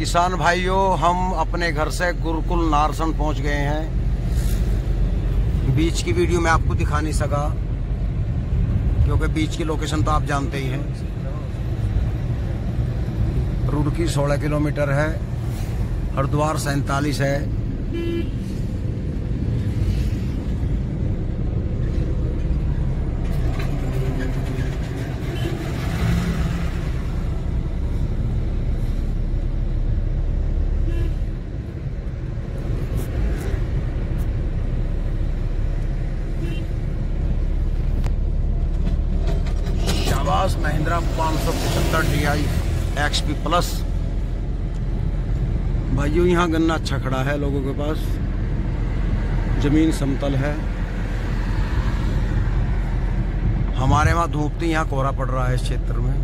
किसान भाइयों, हम अपने घर से गुरुकुल नारसन पहुँच गए हैं। बीच की वीडियो मैं आपको दिखा नहीं सका, क्योंकि बीच की लोकेशन तो आप जानते ही हैं। रुड़की 16 किलोमीटर है, हरिद्वार सैतालीस है शाबाश महिंद्रा पाँच सौ पचहत्तर D I X P plus भाइयों यहाँ गन्ना अच्छा खड़ा है लोगों के पास। ज़मीन समतल है। हमारे वहाँ धूप थी यहाँ कोहरा पड़ रहा है इस क्षेत्र में।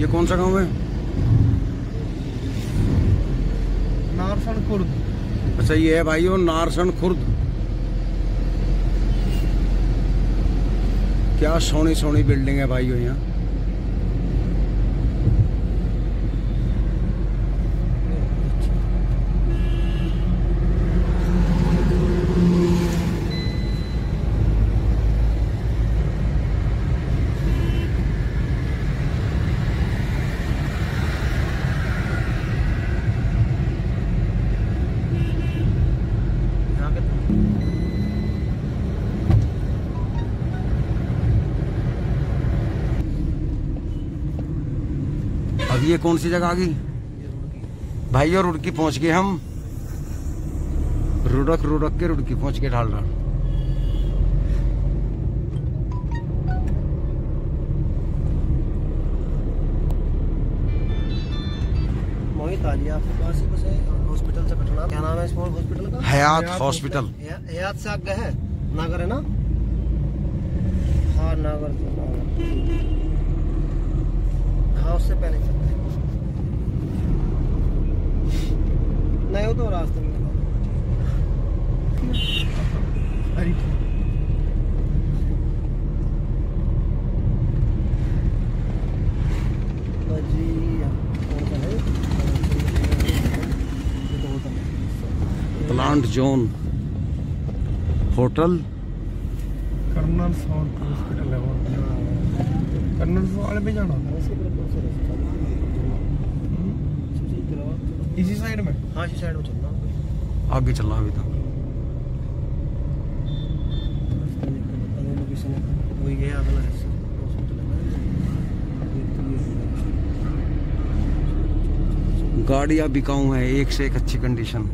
ये कौन सा गाँव है? नारसन खुर्द अच्छा ये है भाइयों नारसन खुर्द। क्या सोनी सोनी बिल्डिंग है भाई यहाँ यहाँ के अब ये कौन सी जगह आ गई? भाई और रुड़की पहुँच गए हम। रुड़क रुड़क के रुड़की पहुँच के ढाल रहा ही बस है हॉस्पिटल से कटना क्या नाम है इस हॉस्पिटल का? हयात हॉस्पिटल हयात से आगे है? नागर है ना? हाँ नागर से नागर हाँ। उससे पहले चलते हैं। नहीं वो तो रास्ते में अरे जी कौन सा है ये तो होता है plant zone hotel Karnal hospital है कर्नल वाले पे जाना इसी साइड में? हाँ इसी साइड में चलना। आगे चलना अभी तक। वही गया अगला। गाड़ियाँ बिकाऊ हैं एक से एक अच्छी कंडीशन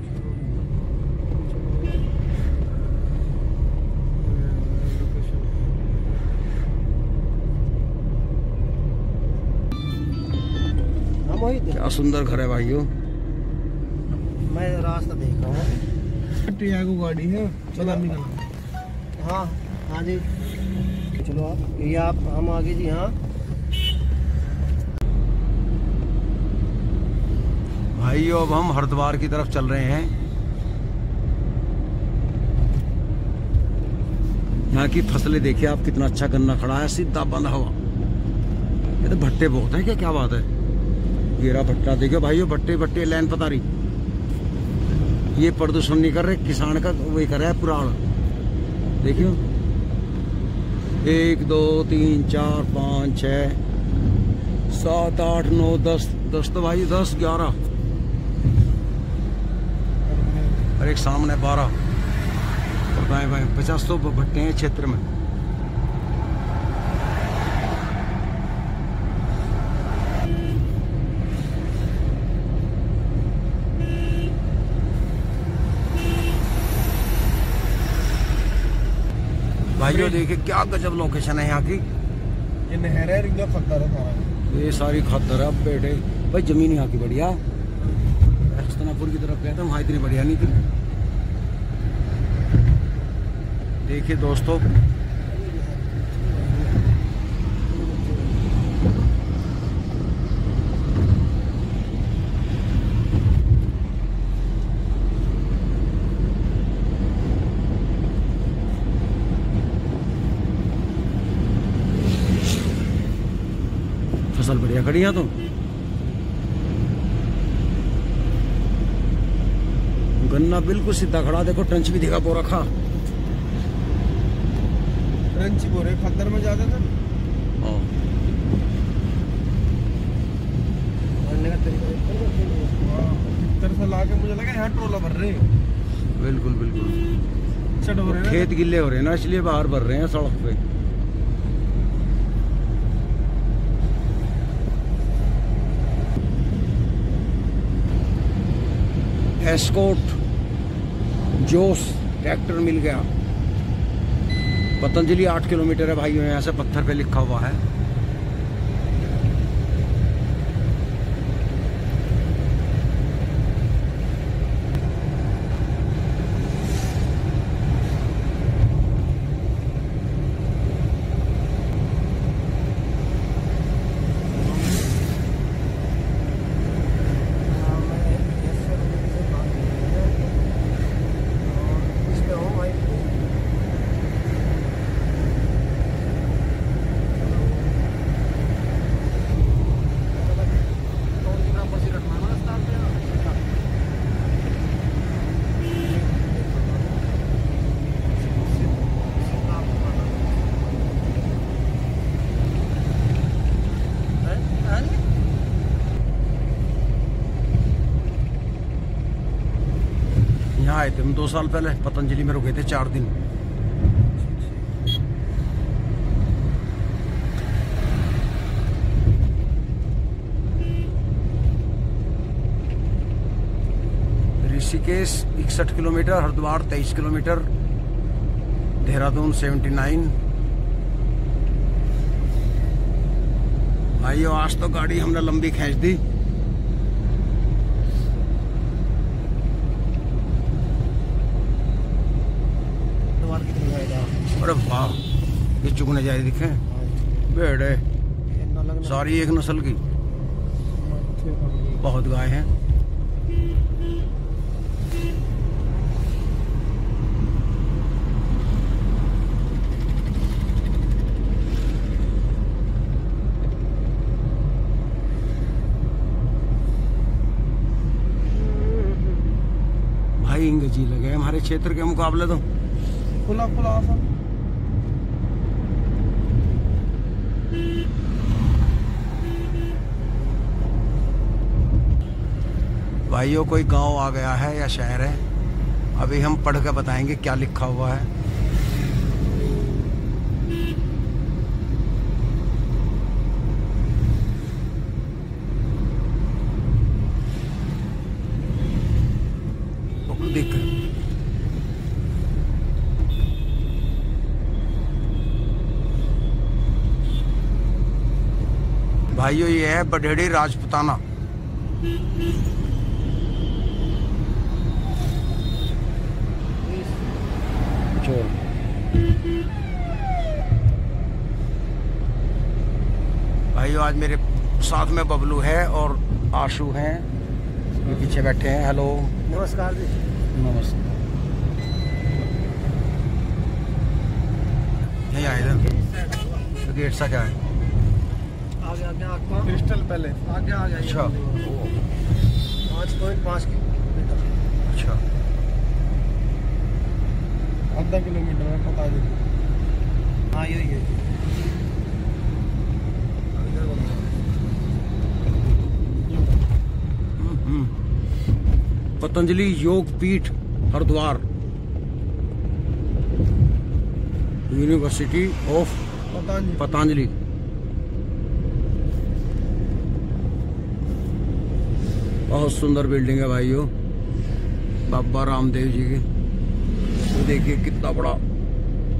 क्या सुंदर घर है भाइयों? मैं रास्ता देख रहा हूँ। टियागो गाड़ी है चला निकल हाँ हाँ जी। चलो आप ये आप हम आगे जी हाँ। भाइयों अब हम हरिद्वार की तरफ़ चल रहे हैं। यहाँ की फ़सलें देखिए आप कितना अच्छा गन्ना खड़ा है सीधा बंद हवा ये तो भट्टे बहुत हैं क्या? क्या बात है? गेरा भट्टा, देखियो भाइयों, भट्टे भट्टे लाइन पता रही ये प्रदूषण नहीं कर रहे, किसान का वही कर रहा है पुराण। देखियो। एक, दो, तीन, चार, पाँच छ सात, आठ, नौ, दस दस तो भाई, दस, ग्यारह। और एक सामने बारह। और पचास तो भट्टे हैं क्षेत्र में। भाइयों देखिए क्या गजब लोकेशन है यहाँ की। ये नहर है खतर है सारा। ये सारी खतर है बेटे। भाई ज़मीन यहाँ की बढ़िया। हस्तनापुर की तरफ़ कहता हूँ वहाँ इतनी बढ़िया नहीं थी। देखिए दोस्तों हैं तुम गन्ना बिल्कुल सीधा खड़ा देखो टंच भी दिखा पो रखा रंच बोरे खद्दर में जाते थे? हाँ। मुझे लगा यहाँ ट्रोला भर रहे हैं। बिल्कुल बिल्कुल। खेत गिल्ले हो रहे हैं ना इसलिए बाहर भर रहे हैं सड़क पे। एस्कोट जोस ट्रैक्टर मिल गया। पतंजलि आठ किलोमीटर है भाइयों, यहाँ से पत्थर पे लिखा हुआ है मैं ऐसे रोड से बात कर रही हूँ। और इस पे हूँ भाई कौन सी ग्राम पर्ची रखना है ना स्थान पे ना? हैं? हैं? यहाँ आए थे हम दो साल पहले, पतंजलि में रुके थे चार दिन। ऋषिकेश इकसठ किलोमीटर, हरिद्वार तेईस किलोमीटर, देहरादून सेवेंटी नाइन। भाई आज तो गाड़ी हमने लंबी खींच दी द्वार कितनी जाएगा अरे वाह, ये चुगने जाए दिखे। भेड़े सारी एक नस्ल की। बहुत गाय हैं। भाई इंगजी लगे हमारे क्षेत्र के मुकाबले तो। खुला खुला सा भाइयों, कोई गाँव आ गया है या शहर है, अभी हम पढ़ के बताएँगे क्या लिखा हुआ है। वो भाइयों, ये है बडेड़ी राजपुताना। चोर भाइयों आज मेरे साथ में बबलू है और आशु हैं। ये पीछे बैठे हैं। हेलो। नमस्कार जी। नमस्ते यहीं आए थे तो गेट सा क्या है? आगे आगे आगे क्रिस्टल पैलेस। आगे आ गया अच्छा। पाँच पॉइंट पाँच किलोमीटर। अच्छा। आधा किलोमीटर है पता नहीं हाँ यही है। पतंजलि योग पीठ हरिद्वार यूनिवर्सिटी ऑफ़ पतंजलि बहुत सुंदर बिल्डिंग है भाइयों बाबा रामदेव जी की तो देखिए कितना बड़ा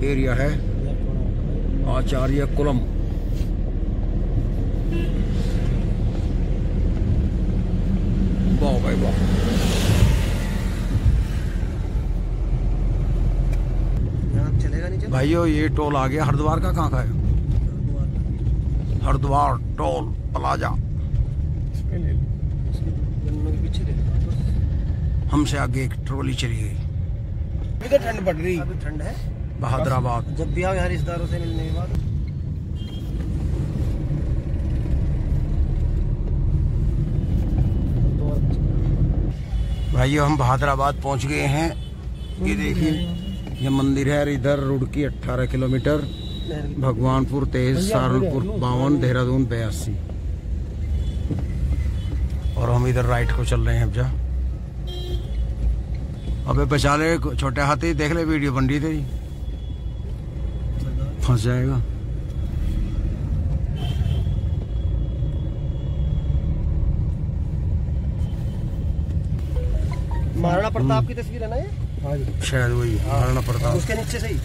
एरिया है। आचार्य कुलम। वाह भाई वाह। भाइयों ये टोल आ गया। हरिद्वार का कहाँ का है? Haridwar toll plaza. हमसे आगे एक ट्रॉली चली गई। अभी तो ठंड पड़ रही। अभी तो ठंड है। बहादराबाद। जब भी आओ यहाँ रिश्तेदारों से मिलने के बाद। भाइयों हम बहादराबाद पहुँच गए हैं। ये देखिए ये मंदिर है इधर रुड़की 18 किलोमीटर। भगवानपुर तेज सहारनपुर बावन देहरादून बयासी। और हम इधर राइट को चल रहे हैं अब जा। अबे बचा ले छोटे हाथी देख ले वीडियो बन रही तेरी। फंस जाएगा। महाराणा प्रताप की तस्वीर है ना ये? हाँ शायद वही महाराणा प्रताप। उसके नीचे से ही।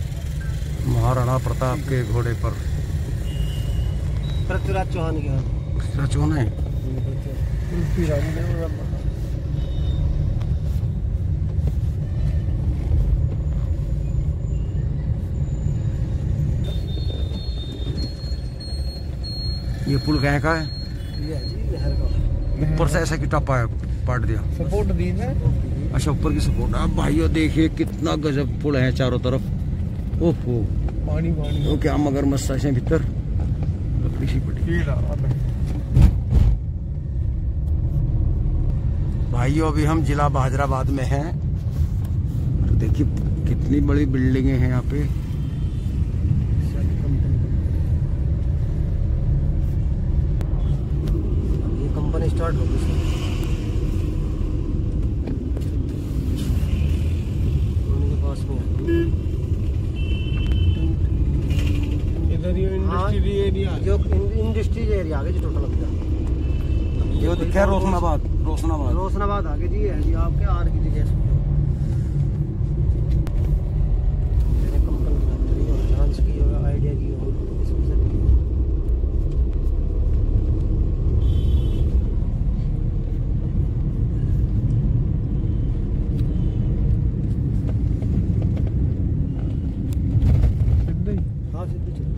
महाराणा प्रताप के घोड़े पर। पृथ्वीराज चौहान के यहाँ सच होना है? ये पुल कहाँ का है? है ऊपर से ऐसा कि टप्पा है पाट दिया। सपोर्ट दी है अच्छा ऊपर की सपोर्ट। अब भाइयों देखिए कितना गजब पुल है चारों तरफ़। ओहो पानी पानी। तो क्या मगर मस्सा है भीतर? लकड़ी सी पड़ी। भाइयों अभी हम जिला बाजराबाद में हैं। देखिए कितनी बड़ी बिल्डिंगें हैं यहाँ पे ये कंपनी स्टार्ट है। इधर ये हाँ, इंडस्ट्री एरिया जो इंडस्ट्रीज़ एरिया आगे जी टोटल अपना ये दिखा है रोशनाबाद रोशनाबाद। रोशनाबाद आगे जी है जी आपके आर की जगह कंपनी आइडिया की और इसमें सब की सीधे ही हाँ सिद्धू चलो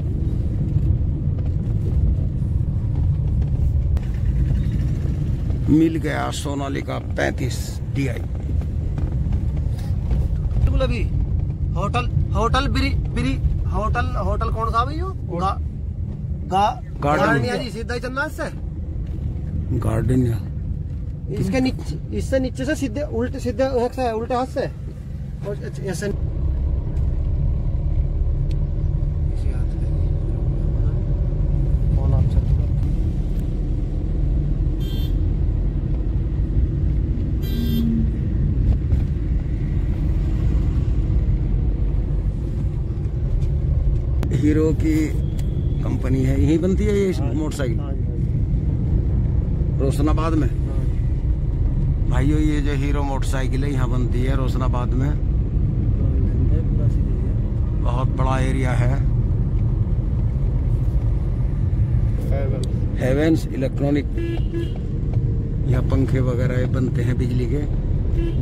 मिल गया सोनालिका पैंतीस डी आई बिल्कुल अभी होटल होटल बिरी बिरी होटल होटल कौन सा भाई गार्डन। जी सीधा ही चलना इससे? गार्डन इसके नीचे इससे नीचे से सीधे उल्टे सीधे उल्टे हाथ से। और ऐसे ऐसे इसी हाथ से। कौन आप चल रहा है? हीरो की कंपनी है यहीं बनती है ये हाँ, मोटरसाइकिल? हाँ हाँ रोशनाबाद में? भाइयों ये जो हीरो मोटरसाइकिल है यहाँ बनती है रोशनाबाद में। बहुत बड़ा एरिया है। हेवेंस इलेक्ट्रॉनिक यहाँ पंखे वगैरह बनते हैं बिजली के।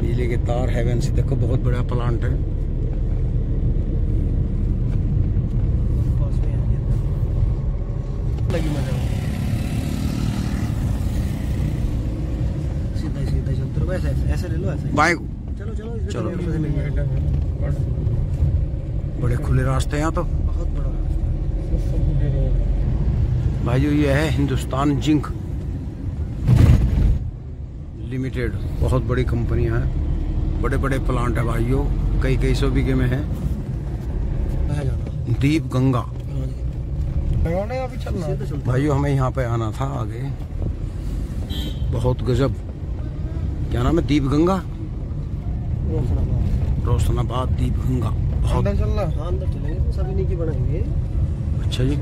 बिजली के तार हेवेंस देखो बहुत बड़ा प्लांट है पास में है लगी मज़ा सीधा सीधा चलते रहो। ऐसे ऐसे ले लो ऐसे बाइक चलो चलो चलो। बड़े खुले रास्ते हैं यहाँ तो। बहुत बड़ा है। ये है हिंदुस्तान जिंक लिमिटेड बहुत बड़ी कंपनी है। बड़े बड़े प्लांट है भाइयों कई कई सौ बीघे में है। दीप गंगा हाँ जी। लगाने अभी चलना है। सीधे चलते भाइयों हमें यहाँ पे आना था आगे। बहुत गजब। क्या नाम है? दीप गंगा रोशनाबाद। रोशनाबाद दीप गंगा बहुत अंदर चलना। हाँ अंदर चलेंगे तो सभी की बनाई अच्छा जी।